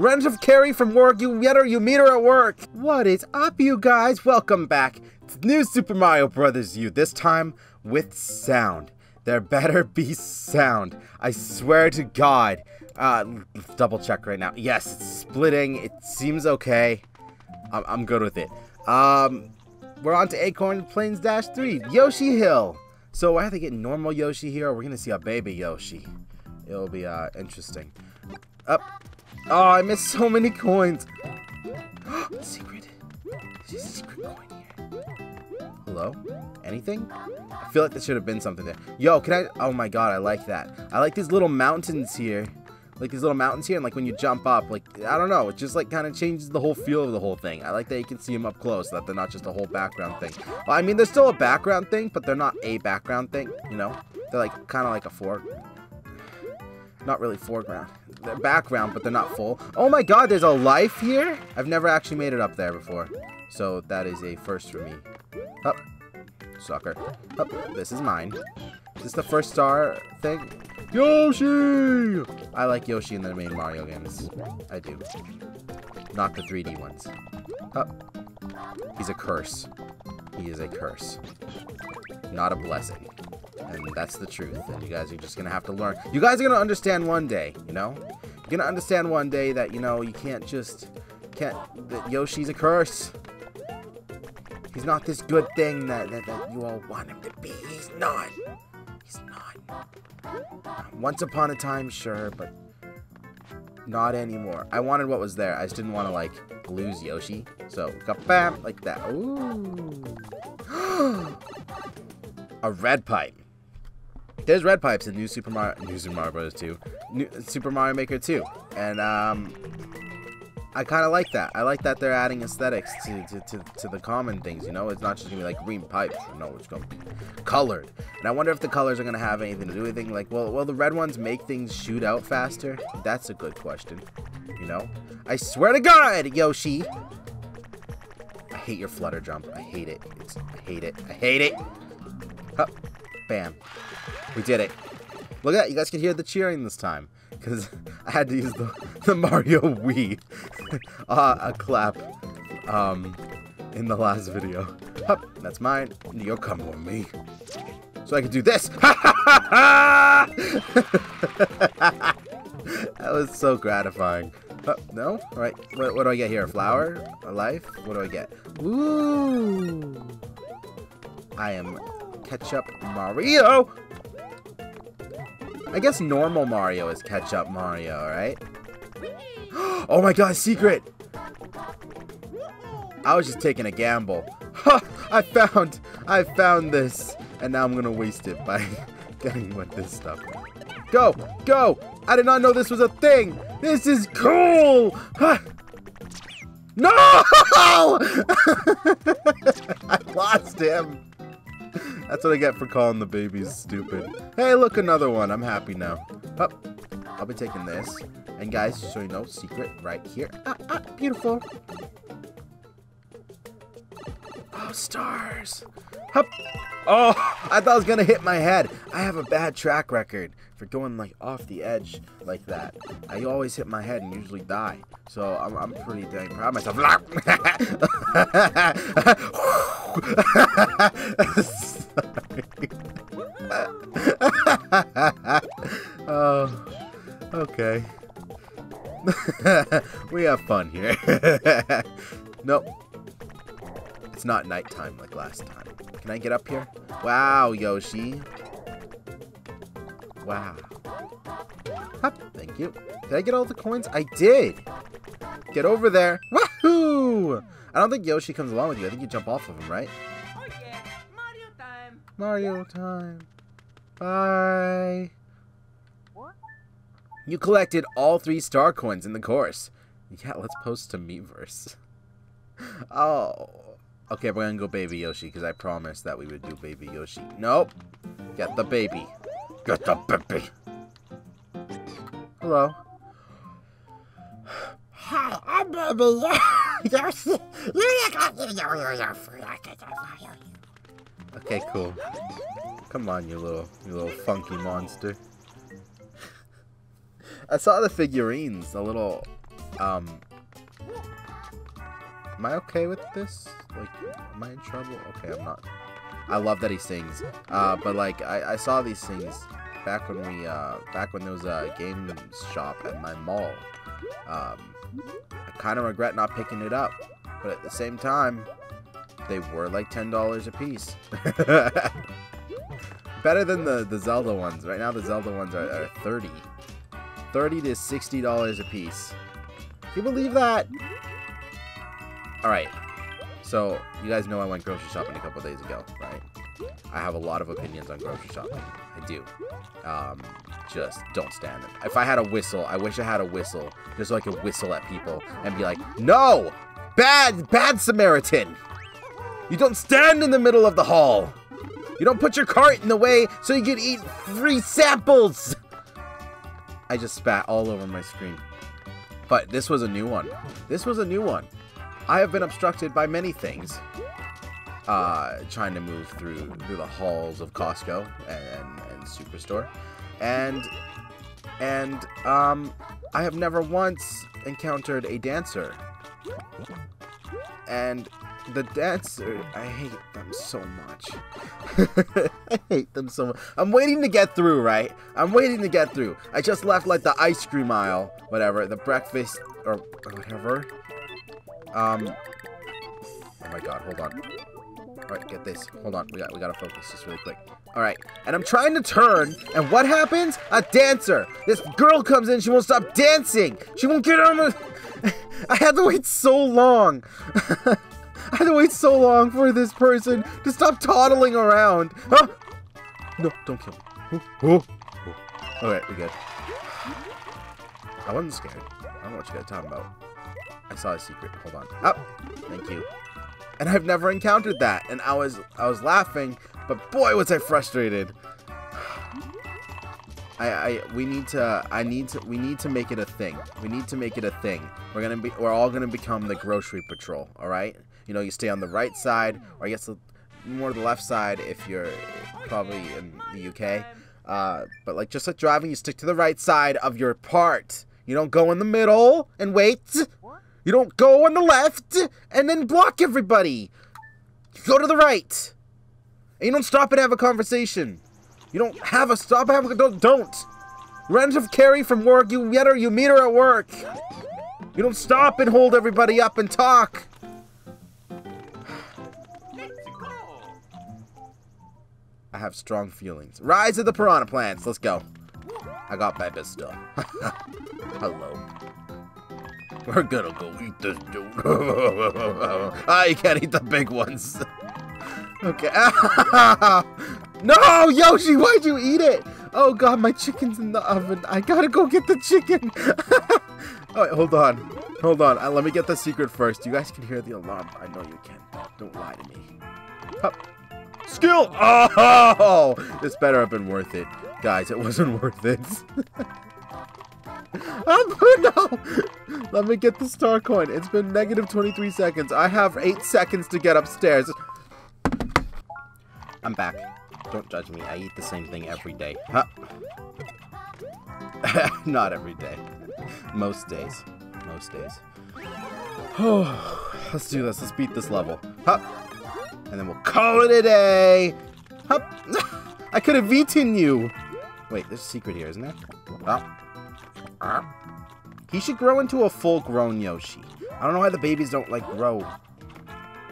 Rent of Carrie from work, you get her, you meet her at work. What is up, you guys? Welcome back to New Super Mario Brothers U, this time with sound. There better be sound. I swear to God. Uh, double check right now. Yes, it's splitting. It seems okay. I'm, I'm good with it. Um, we're on to Acorn Plains Dash 3, Yoshi Hill. So I have to get normal Yoshi here, or we're gonna see a baby Yoshi. It'll be uh interesting. Up. Oh, I missed so many coins. secret. There's a secret coin here. Hello? Anything? I feel like there should have been something there. Yo, can I? Oh my god, I like that. I like these little mountains here like these little mountains here, and like when you jump up, like I don't know, it just like kind of changes the whole feel of the whole thing. I like that you can see them up close, that they're not just a whole background thing. Well, I mean, they're still a background thing, but they're not a background thing, you know? They're like kind of like a fore, not really foreground. They're background, but they're not full. Oh my god, there's a life here? I've never actually made it up there before, so that is a first for me. Up, sucker. Up, this is mine. Is this the first star thing? Yoshi! I like Yoshi in the main Mario games. I do. Not the 3D ones. Up. He's a curse. He is a curse. Not a blessing. And that's the truth. And you guys are just gonna have to learn. You guys are gonna understand one day, you know? You're gonna understand one day that, you know, you can't just... Can't... That Yoshi's a curse. He's not this good thing that, that, that you all want him to be. He's not. He's not. Um, once upon a time, sure, but not anymore. I wanted what was there. I just didn't want to, like, lose Yoshi. So, bam, like that. Ooh. a red pipe. There's red pipes in New Super Mario, New Super Mario Bros. 2, New, Super Mario Maker 2, and um, I kind of like that. I like that they're adding aesthetics to, to, to, to, the common things, you know? It's not just going to be like green pipes. Know, it's going to be colored. And I wonder if the colors are going to have anything to do with anything. Like, well, well, the red ones make things shoot out faster? That's a good question, you know? I swear to God, Yoshi! I hate your flutter jump. I hate it. It's, I hate it. I hate it! Hup. Bam. We did it. Look at that. You guys can hear the cheering this time because I had to use the, the Mario Wii uh, a clap um, in the last video. Hup, that's mine. You're coming with me. So I can do this. that was so gratifying. Uh, no? All right. What, what, do I get here? A flower? A life? What do I get? Ooh. I am Ketchup Mario. I guess normal Mario is Ketchup Mario, right? oh my god, secret! I was just taking a gamble. Ha! I found, I found this. And now I'm gonna waste it by getting with this stuff. Go! Go! I did not know this was a thing! This is cool! No! I lost him! That's what I get for calling the babies stupid. Hey, look, another one. I'm happy now. Oh, I'll be taking this. And guys, so you know, secret right here. Ah, ah, beautiful. Oh, stars. Hup. Oh, I thought I was going to hit my head. I have a bad track record for going like off the edge like that. I always hit my head and usually die. So I'm, I'm pretty dang proud of myself. oh, okay. we have fun here. nope. It's not nighttime like last time. Can I get up here? Wow, Yoshi. Wow. Hup, thank you. Did I get all the coins? I did. Get over there. Wahoo! I don't think Yoshi comes along with you. I think you jump off of him, right? Oh yeah, Mario time. Mario time. Bye. What? You collected all three star coins in the course. Yeah, let's post to Miiverse. oh. Okay, we're gonna go Baby Yoshi, because I promised that we would do Baby Yoshi. Nope. Get the baby. Get the baby. Hello. Hi, I'm Baby Yoshi. where are you Okay, cool. Come on, you little, you little funky monster. I saw the figurines, the little Um, am I okay with this? Like, am I in trouble? Okay, I'm not. I love that he sings. Uh, but like, I, I saw these things back when we, uh, back when there was a game shop at my mall. Um, I kind of regret not picking it up, but at the same time, they were like ten dollars a piece. Better than the the Zelda ones. Right now, the Zelda ones are, are thirty. 30 to 60 dollars a piece. Can you believe that? All right. So you guys know I went grocery shopping a couple days ago, right? I have a lot of opinions on grocery shopping. I do. Um, just don't stand it. If I had a whistle, I wish I had a whistle, just so I could whistle at people and be like, "No, bad, bad Samaritan! You don't stand in the middle of the hall. You don't put your cart in the way so you can eat free samples." I just spat all over my screen. But this was a new one. This was a new one. I have been obstructed by many things. Uh, trying to move through through the halls of Costco and, and Superstore, and and um, I have never once encountered a dancer. And the dancer, I hate them so much. I hate them so much. I'm waiting to get through, right? I'm waiting to get through. I just left like the ice cream aisle, whatever, the breakfast or whatever. Um. Oh my god, hold on. All right, get this. Hold on, we got we gotta focus just really quick. All right, and I'm trying to turn, and what happens? A dancer. This girl comes in, she won't stop dancing. She won't get on the. I had to wait so long. I had to wait so long for this person to stop toddling around. Huh? No, don't kill me. Alright, we good. I wasn't scared. I don't know what you guys are talking about. I saw a secret. Hold on. Up. Oh, thank you. And I've never encountered that. And I was I was laughing, but boy was I frustrated. I, I we need to I need to we need to make it a thing. We need to make it a thing. We're gonna be we're all gonna become the grocery patrol, alright? You know, you stay on the right side, or I guess more the left side if you're probably in the UK. Uh, but like just like driving, you stick to the right side of your part. You don't go in the middle and wait. You don't go on the left and then block everybody. You go to the right. And you don't stop and have a conversation. You don't have a stop have a don't don't. Run Carrie from work, you get her, you meet her at work. You don't stop and hold everybody up and talk. I have strong feelings. Rise of the piranha plants. Let's go. I got baby still. Hello. We're gonna go eat this dude. ah, you can't eat the big ones. okay. no, Yoshi, why'd you eat it? Oh god, my chicken's in the oven. I gotta go get the chicken. Alright, hold on. Hold on. Uh, let me get the secret first. You guys can hear the alarm. I know you can. Don't lie to me. Hup. Skill! Oh! This better have been worth it. Guys, it wasn't worth it. oh, no! Let me get the star coin. It's been negative 23 seconds. I have 8 seconds to get upstairs. I'm back. Don't judge me. I eat the same thing every day. Huh? Not every day. Most days. Most days. Oh, let's do this. Let's beat this level. Huh? And then we'll call it a day. Hup. I could have eaten you. Wait, there's a secret here, isn't there? Oh. He should grow into a full-grown Yoshi. I don't know why the babies don't, like, grow.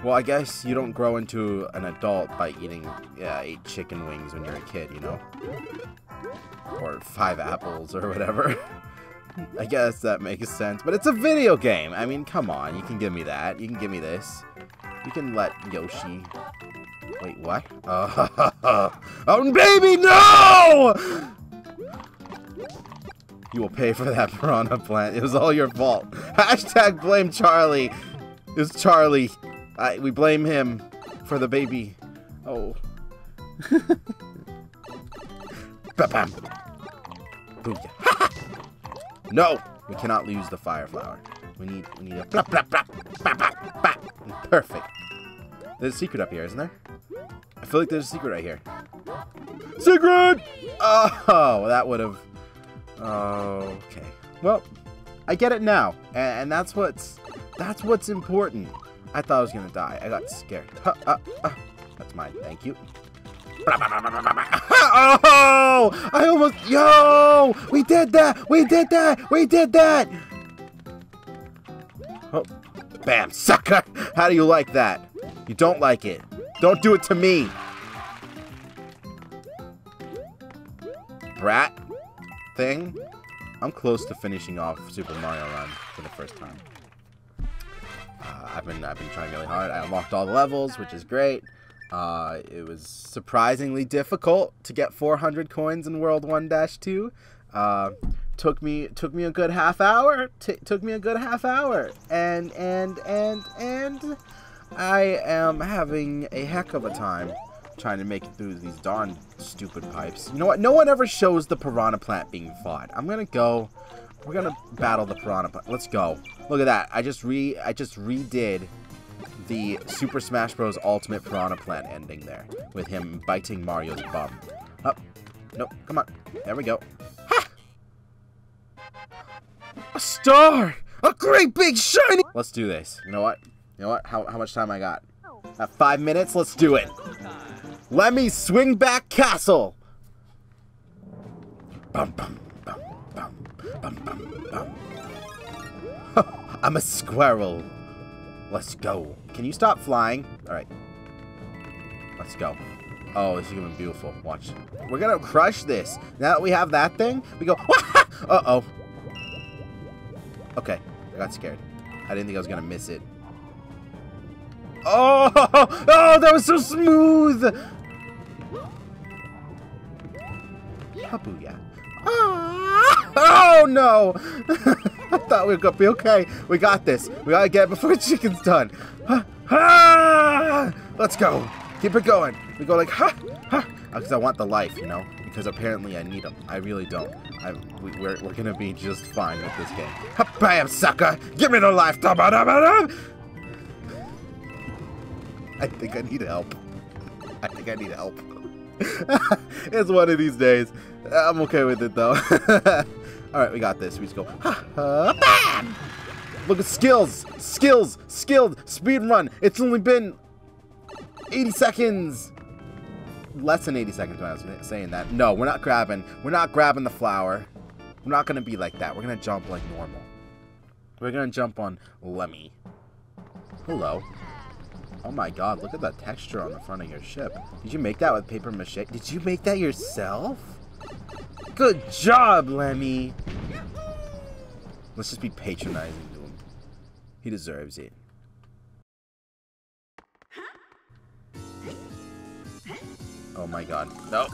Well, I guess you don't grow into an adult by eating yeah, eight chicken wings when you're a kid, you know? Or five apples or whatever. I guess that makes sense. But it's a video game. I mean, come on. You can give me that. You can give me this. You can let Yoshi... Wait, what? Uh, oh, baby, no! You will pay for that piranha plant. It was all your fault. Hashtag blame Charlie. It was Charlie. I, we blame him for the baby. Oh. Ba-bam. Booyah. no! We cannot lose the fire flower. We need we need a blah, blah, blah, blah, blah, blah. Perfect. There's a secret up here, isn't there? I feel like there's a secret right here. Secret! Oh, that would have... Oh, okay. Well, I get it now, and, and that's what's that's what's important. I thought I was gonna die. I got scared. Huh, uh, uh, that's mine. Thank you. Oh! I almost. Yo! We did that! We did that! We did that! Oh, bam, sucker! How do you like that? You don't like it. Don't do it to me. Brat thing. I'm close to finishing off Super Mario Run for the first time. Uh, I've been I've been trying really hard. I unlocked all the levels, which is great. Uh, it was surprisingly difficult to get 400 coins in World 1-2. Uh, took me took me a good half hour. T took me a good half hour, and and and and I am having a heck of a time trying to make it through these darn stupid pipes. You know what? No one ever shows the piranha plant being fought. I'm gonna go. We're gonna battle the piranha plant. Let's go. Look at that. I just re I just redid the Super Smash Bros. Ultimate Piranha Plant ending there with him biting Mario's bum. Up. Nope. Come on. There we go. A great big shiny! Let's do this. You know what? You know what? How, how much time I got? At five minutes? Let's do it. Let me swing back castle. Bum, bum, bum, bum, bum, bum, bum. I'm a squirrel. Let's go. Can you stop flying? All right. Let's go. Oh, this is to be beautiful. Watch. We're to crush this. Now that we have that thing, we go, uh-oh. Okay. I got scared. I didn't think I was to miss it. Oh, oh, that was so smooth. Habuya. Ah, oh, no. I thought we were to be okay. We got this. We got to get it before the chicken's done. Let's go. Keep it going. We go like, ha, ha. Uh, because I want the life, you know? Because apparently I need them. I really don't. I, we, are we're, we're to be just fine with this game. Bam, sucker. Give me the life. I think I need help. I think I need help. it's one of these days. I'm okay with it though. Alright, we got this. We just go. Bam! Look at skills! Skills! Skilled! Speed run! It's only been 80 seconds! Less than 80 seconds when I was saying that. No, we're not grabbing. We're not grabbing the flower. We're not going to be like that. We're going to jump like normal. We're going to jump on Lemmy. Hello. Oh my god, look at that texture on the front of your ship. Did you make that with paper mache? Did you make that yourself? Good job, Lemmy! Let's just be patronizing to him. He deserves it. Oh my god. No!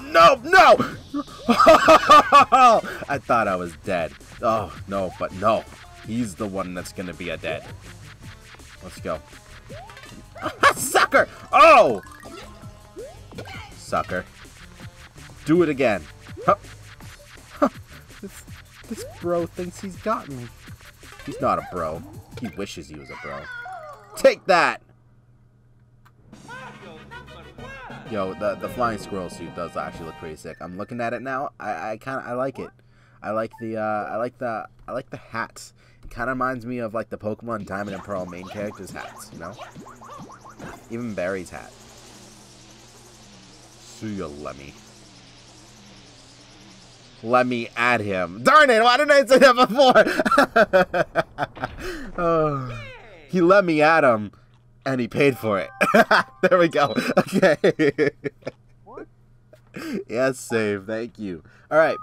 No! No! I thought I was dead. Oh, no, but no. He's the one that's gonna be a dead. Let's go. Sucker! Oh! Sucker. Do it again. This, this bro thinks he's got me. He's not a bro. He wishes he was a bro. Take that! Yo, the the flying squirrel suit does actually look pretty sick. I'm looking at it now. I, I kind of I like it. I like the uh, I like the I like the hats. It kind of reminds me of like the Pokemon Diamond and Pearl main characters' hats. You know, even Barry's hat. See ya, Lemmy. Let me add him. Darn it! Why didn't I say that before? oh, he let me add him, and he paid for it. there we go. Okay. yes, save. Thank you. All right.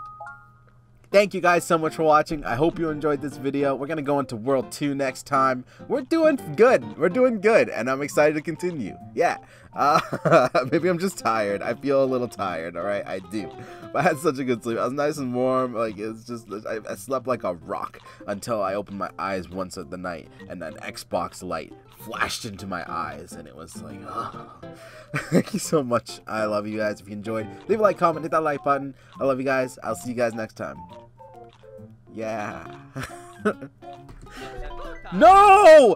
Thank you guys so much for watching. I hope you enjoyed this video. We're going to go into World 2 next time. We're doing good. We're doing good, and I'm excited to continue. Yeah. Uh, maybe I'm just tired. I feel a little tired, alright? I do. But I had such a good sleep. I was nice and warm. Like, it's just, I, I slept like a rock until I opened my eyes once at the night, and an Xbox light flashed into my eyes, and it was like, oh. Thank you so much. I love you guys. If you enjoyed, leave a like, comment, hit that like button. I love you guys. I'll see you guys next time. Yeah. no!